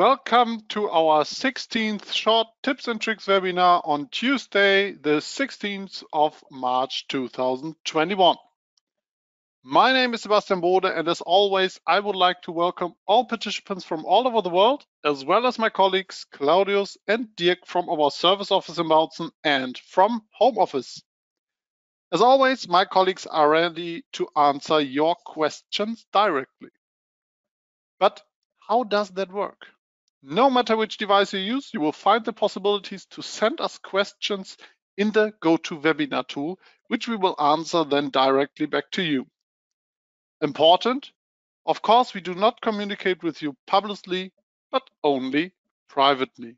Welcome to our 16th short tips and tricks webinar on Tuesday, the 16th of March 2021. My name is Sebastian Bode and as always, I would like to welcome all participants from all over the world, as well as my colleagues Claudius and Dirk from our service office in Bautzen and from home office. As always, my colleagues are ready to answer your questions directly. But how does that work? No matter which device you use, you will find the possibilities to send us questions in the GoToWebinar tool, which we will answer then directly back to you. Important, of course, we do not communicate with you publicly, but only privately.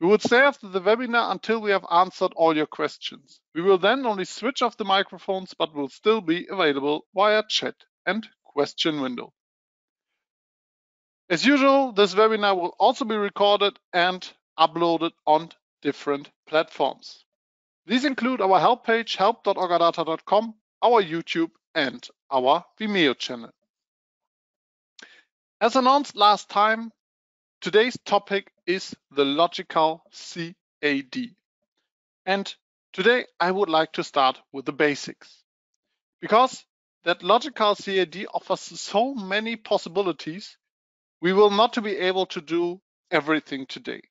We will stay after the webinar until we have answered all your questions. We will then only switch off the microphones, but will still be available via chat and question window. As usual, this webinar will also be recorded and uploaded on different platforms. These include our help page, help.orgadata.com, our YouTube, and our Vimeo channel. As announced last time, today's topic is the LogiKal CAD. And today I would like to start with the basics. Because that LogiKal CAD offers so many possibilities we will not be able to do everything today.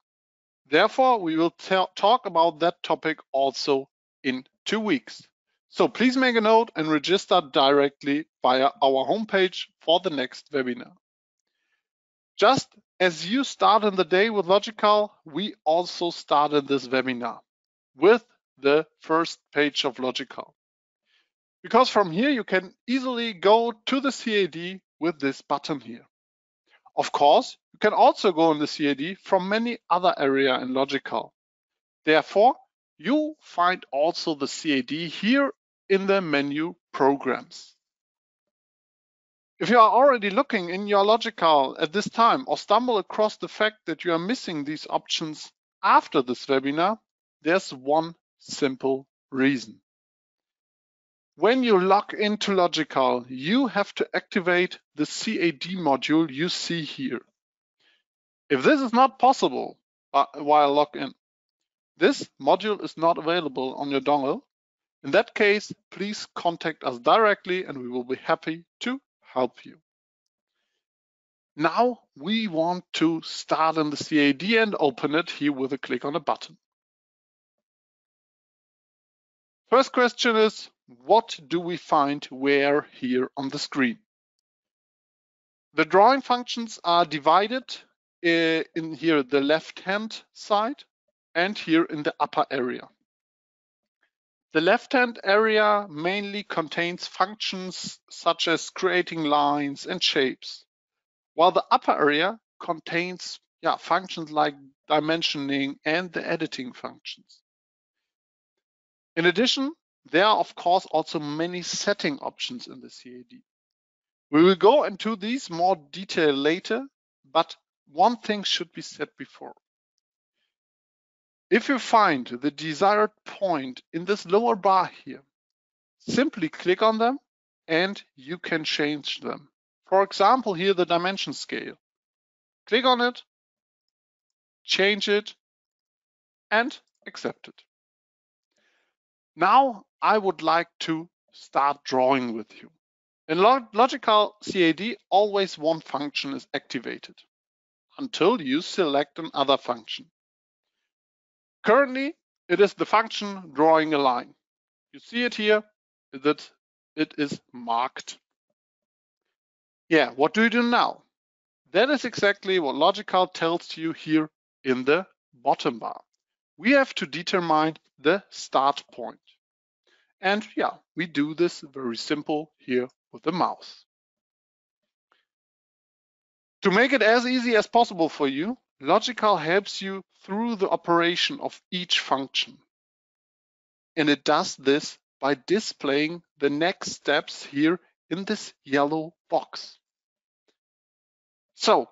Therefore, we will talk about that topic also in two weeks. So please make a note and register directly via our homepage for the next webinar. Just as you start in the day with LogiKal, we also started this webinar with the first page of LogiKal. Because from here you can easily go to the CAD with this button here. Of course, you can also go in the CAD from many other area in LogiKal. Therefore, you find also the CAD here in the menu Programs. If you are already looking in your LogiKal at this time or stumble across the fact that you are missing these options after this webinar, there's one simple reason. When you log into LogiKal, you have to activate the CAD module you see here. If this is not possible uh, while logged in, this module is not available on your dongle. In that case, please contact us directly and we will be happy to help you. Now we want to start in the CAD and open it here with a click on a button. First question is, what do we find where here on the screen? The drawing functions are divided uh, in here the left hand side and here in the upper area. The left hand area mainly contains functions such as creating lines and shapes, while the upper area contains yeah, functions like dimensioning and the editing functions. In addition, there are, of course, also many setting options in the CAD. We will go into these more detail later, but one thing should be said before. If you find the desired point in this lower bar here, simply click on them and you can change them. For example, here the dimension scale. Click on it, change it, and accept it. Now I would like to start drawing with you. In LogiKal CAD, always one function is activated until you select another function. Currently, it is the function drawing a line. You see it here, that it is marked. Yeah, what do you do now? That is exactly what LogiKal tells you here in the bottom bar. We have to determine the start point. And yeah, we do this very simple here with the mouse. To make it as easy as possible for you, LogiKal helps you through the operation of each function. And it does this by displaying the next steps here in this yellow box. So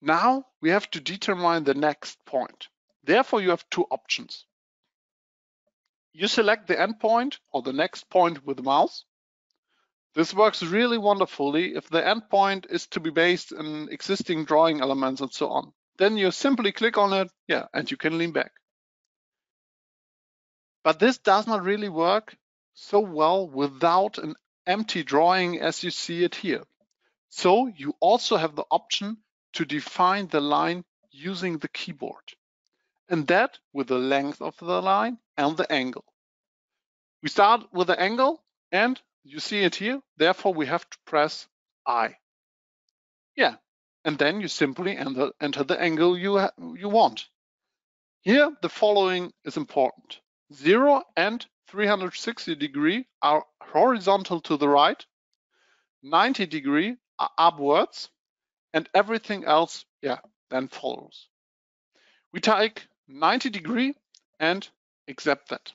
now we have to determine the next point. Therefore, you have two options. You select the endpoint or the next point with the mouse. This works really wonderfully if the endpoint is to be based on existing drawing elements and so on. Then you simply click on it, yeah, and you can lean back. But this does not really work so well without an empty drawing as you see it here. So you also have the option to define the line using the keyboard and that with the length of the line and the angle. We start with the angle and you see it here. Therefore, we have to press I. Yeah, and then you simply enter, enter the angle you, you want. Here, the following is important. 0 and 360 degree are horizontal to the right, 90 degree are upwards, and everything else, yeah, then follows. We take 90 degree and accept that.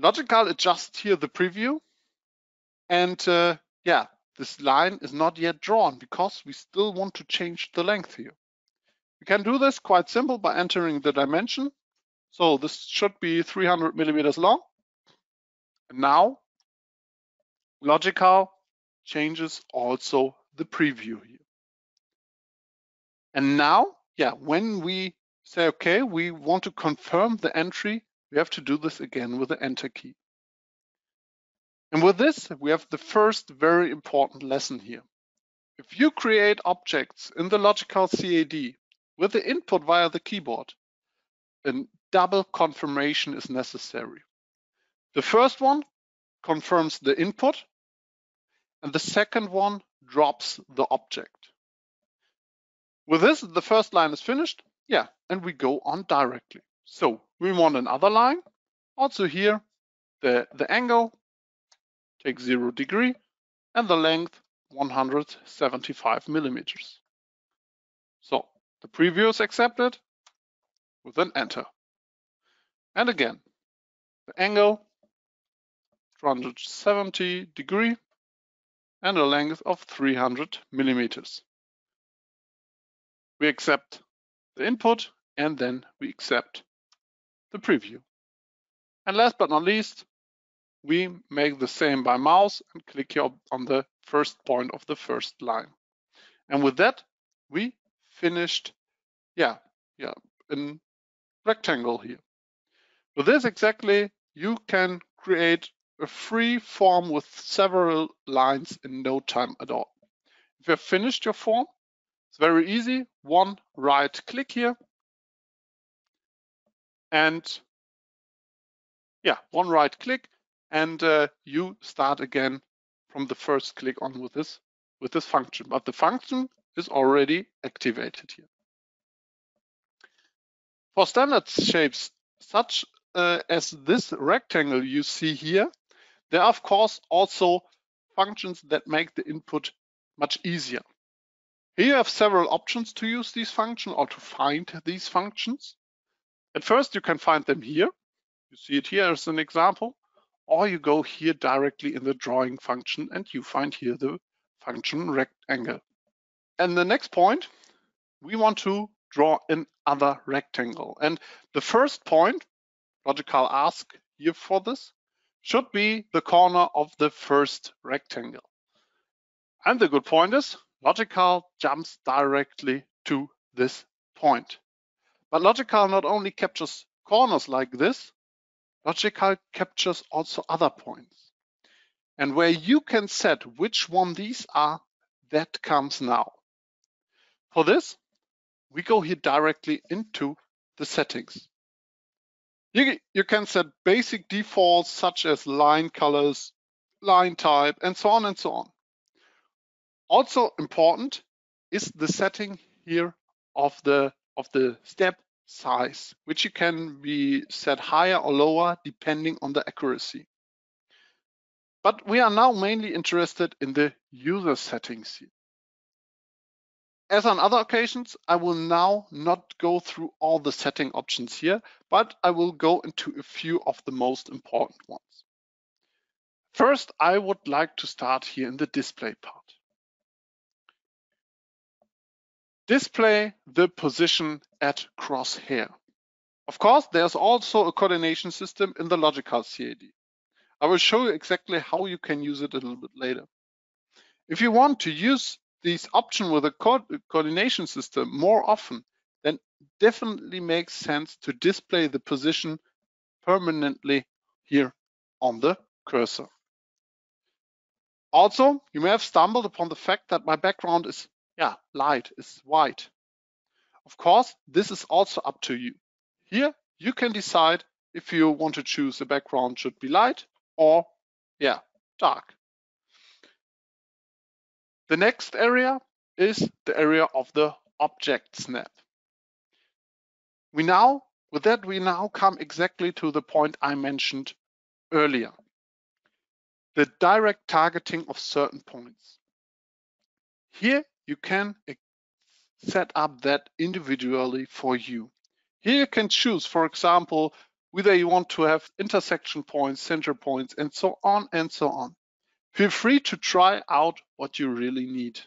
LogiKal adjusts here the preview and uh, yeah, this line is not yet drawn because we still want to change the length here. We can do this quite simple by entering the dimension. So this should be 300 millimeters long. And now LogiKal changes also the preview here. And now yeah, when we say, okay, we want to confirm the entry, we have to do this again with the enter key. And with this, we have the first very important lesson here. If you create objects in the LogiKal CAD with the input via the keyboard, a double confirmation is necessary. The first one confirms the input, and the second one drops the object. With this, the first line is finished. Yeah, and we go on directly. So we want another line. Also here, the, the angle, take zero degree, and the length 175 millimeters. So the preview is accepted with an enter. And again, the angle 270 degree and a length of 300 millimeters we accept the input and then we accept the preview. And last but not least, we make the same by mouse and click here on the first point of the first line. And with that, we finished, yeah, yeah, in rectangle here. With this exactly, you can create a free form with several lines in no time at all. If you have finished your form, it's very easy. One right click here. And yeah, one right click and uh, you start again from the first click on with this with this function. But the function is already activated here. For standard shapes such uh, as this rectangle you see here, there are of course also functions that make the input much easier. Here you have several options to use these functions or to find these functions. At first, you can find them here. You see it here as an example, or you go here directly in the drawing function and you find here the function rectangle. And the next point, we want to draw another rectangle. And the first point, LogiKal ask here for this, should be the corner of the first rectangle. And the good point is LogiKal jumps directly to this point. But LogiKal not only captures corners like this, LogiKal captures also other points. And where you can set which one these are, that comes now. For this, we go here directly into the settings. You, you can set basic defaults such as line colors, line type, and so on and so on. Also important is the setting here of the of the step size, which you can be set higher or lower depending on the accuracy. But we are now mainly interested in the user settings here. As on other occasions, I will now not go through all the setting options here, but I will go into a few of the most important ones. First, I would like to start here in the display part. Display the position at crosshair. Of course, there's also a coordination system in the LogiKal CAD. I will show you exactly how you can use it a little bit later. If you want to use this option with a co coordination system more often, then definitely makes sense to display the position permanently here on the cursor. Also, you may have stumbled upon the fact that my background is yeah, light, is white. Of course, this is also up to you. Here, you can decide if you want to choose the background should be light or yeah, dark. The next area is the area of the object snap. We now, with that, we now come exactly to the point I mentioned earlier. The direct targeting of certain points. Here you can set up that individually for you. Here you can choose, for example, whether you want to have intersection points, center points, and so on and so on. Feel free to try out what you really need.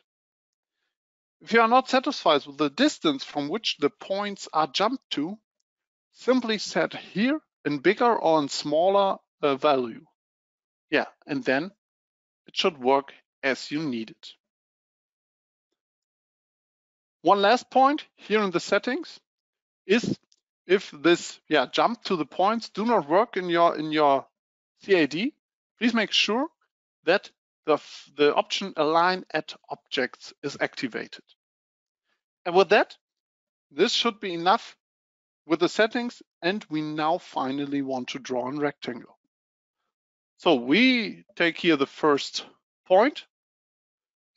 If you are not satisfied with the distance from which the points are jumped to, simply set here in bigger or in smaller uh, value. Yeah, and then it should work as you need it. One last point here in the settings is if this yeah jump to the points do not work in your in your CAD, please make sure that the, the option align at objects is activated. And with that, this should be enough with the settings and we now finally want to draw a rectangle. So we take here the first point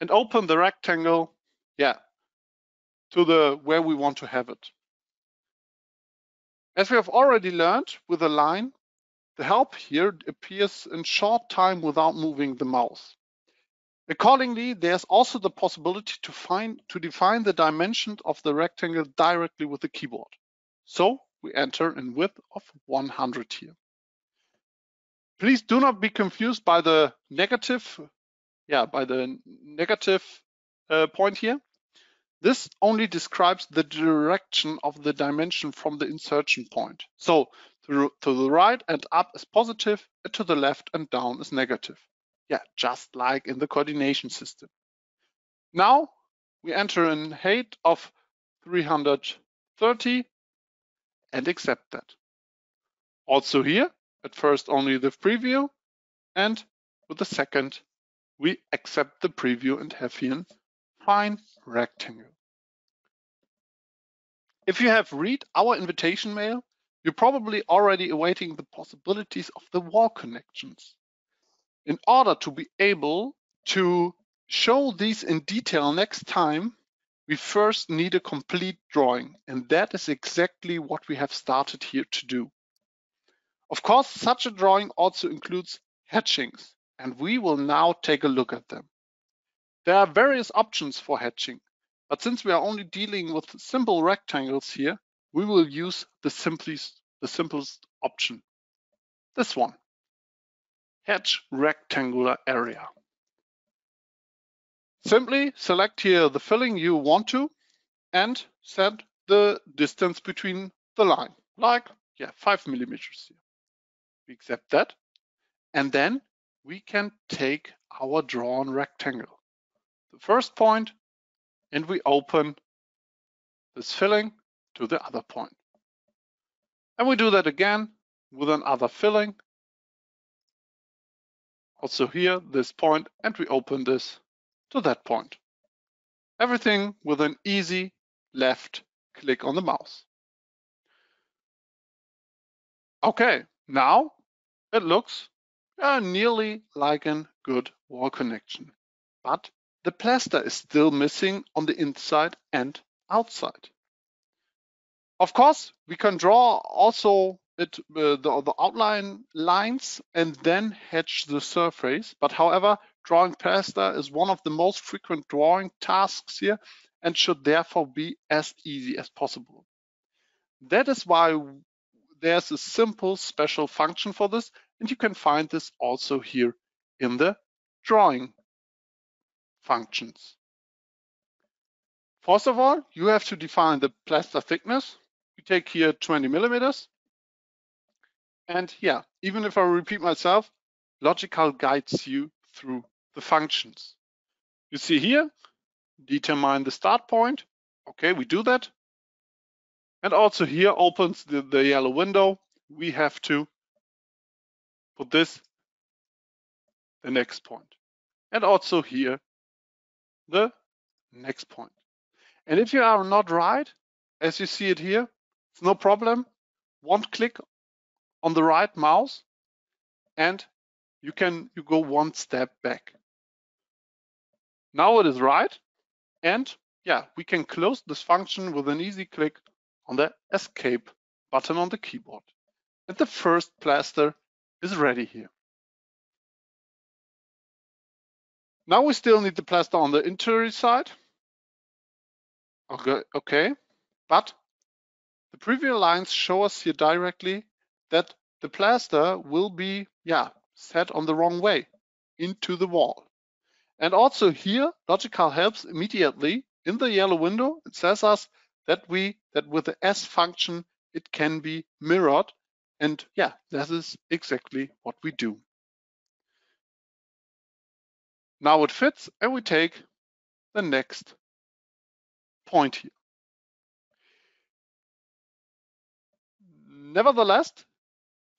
and open the rectangle, yeah, to the where we want to have it. As we have already learned with a line, the help here appears in short time without moving the mouse. Accordingly, there's also the possibility to find to define the dimension of the rectangle directly with the keyboard. So we enter in width of 100 here. Please do not be confused by the negative, yeah, by the negative uh, point here. This only describes the direction of the dimension from the insertion point. So to, the right and up is positive, and to the left and down is negative. Yeah, just like in the coordination system. Now we enter an height of 330 and accept that. Also here, at first only the preview, and with the second, we accept the preview and have here a fine rectangle. If you have read our invitation mail, you're probably already awaiting the possibilities of the wall connections. In order to be able to show these in detail next time, we first need a complete drawing, and that is exactly what we have started here to do. Of course, such a drawing also includes hatchings, and we will now take a look at them. There are various options for hatching, but since we are only dealing with simple rectangles here, we will use the simplest, the simplest option, this one, hatch rectangular area. Simply select here the filling you want to and set the distance between the line, like yeah, five millimeters here. We accept that. And then we can take our drawn rectangle. First point, and we open this filling to the other point. And we do that again with another filling. Also here, this point, and we open this to that point. Everything with an easy left click on the mouse. Okay, now it looks uh, nearly like a good wall connection, but the plaster is still missing on the inside and outside. Of course, we can draw also it, uh, the, the outline lines and then hatch the surface. But however, drawing plaster is one of the most frequent drawing tasks here and should therefore be as easy as possible. That is why there's a simple special function for this, and you can find this also here in the drawing functions. First of all, you have to define the plaster thickness. We take here 20 millimeters. And yeah, even if I repeat myself, LogiKal guides you through the functions. You see here, determine the start point. Okay, we do that. And also here opens the, the yellow window. We have to put this the next point. And also here, the next point. And if you are not right, as you see it here, it's no problem. One click on the right mouse and you can you go one step back. Now it is right. And yeah, we can close this function with an easy click on the escape button on the keyboard. And the first plaster is ready here. Now we still need the plaster on the interior side. Okay, okay. but the previous lines show us here directly that the plaster will be, yeah, set on the wrong way into the wall. And also here, LogiKal helps immediately in the yellow window. It says us that we that with the S function it can be mirrored, and yeah, that is exactly what we do. Now it fits and we take the next point here. Nevertheless,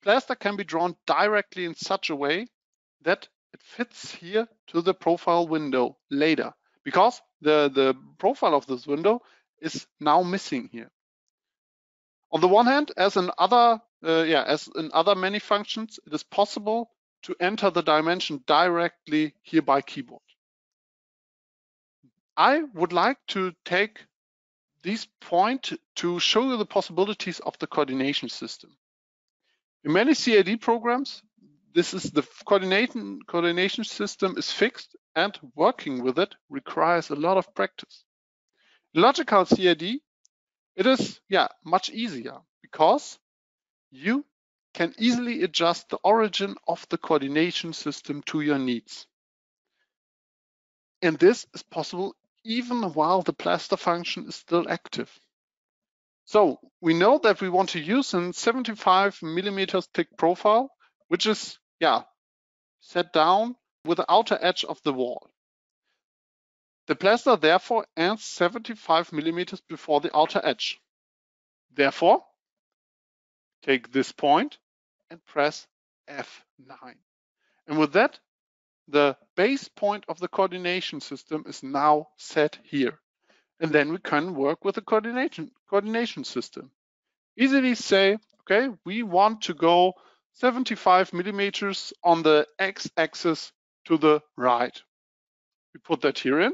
plaster can be drawn directly in such a way that it fits here to the profile window later because the, the profile of this window is now missing here. On the one hand, as in other, uh, yeah, as in other many functions, it is possible to enter the dimension directly here by keyboard. I would like to take this point to show you the possibilities of the coordination system. In many CAD programs, this is the coordination, coordination system is fixed and working with it requires a lot of practice. LogiKal CAD, it is yeah much easier because you can easily adjust the origin of the coordination system to your needs. And this is possible even while the plaster function is still active. So we know that we want to use a 75 millimeters thick profile, which is yeah set down with the outer edge of the wall. The plaster therefore ends 75 millimeters before the outer edge. Therefore, take this point and press F9. And with that, the base point of the coordination system is now set here. And then we can work with the coordination, coordination system. Easily say, okay, we want to go 75 millimeters on the x-axis to the right. We put that here in,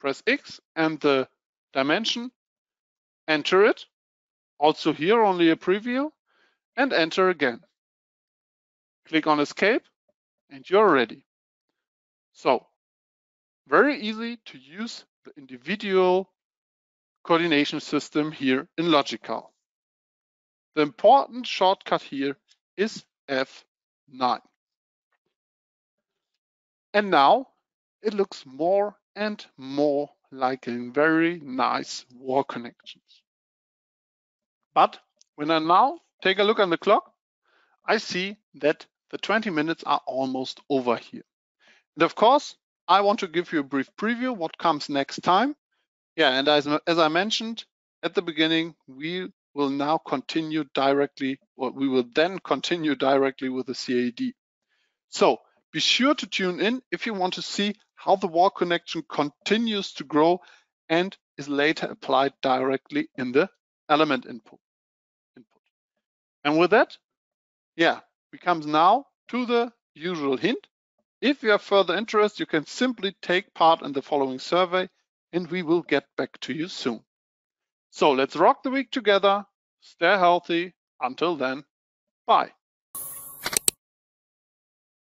press X and the dimension, enter it. Also here only a preview and enter again. Click on escape and you're ready. So very easy to use the individual coordination system here in LogiKal. The important shortcut here is F9. And now it looks more and more like a very nice wall connections. But when I now take a look on the clock, I see that the 20 minutes are almost over here. And of course, I want to give you a brief preview what comes next time. Yeah, and as, as I mentioned at the beginning, we will now continue directly, or we will then continue directly with the CAD. So be sure to tune in if you want to see how the wall connection continues to grow and is later applied directly in the element input. input. And with that, yeah, we come now to the usual hint. If you have further interest, you can simply take part in the following survey and we will get back to you soon. So let's rock the week together. Stay healthy. Until then, bye.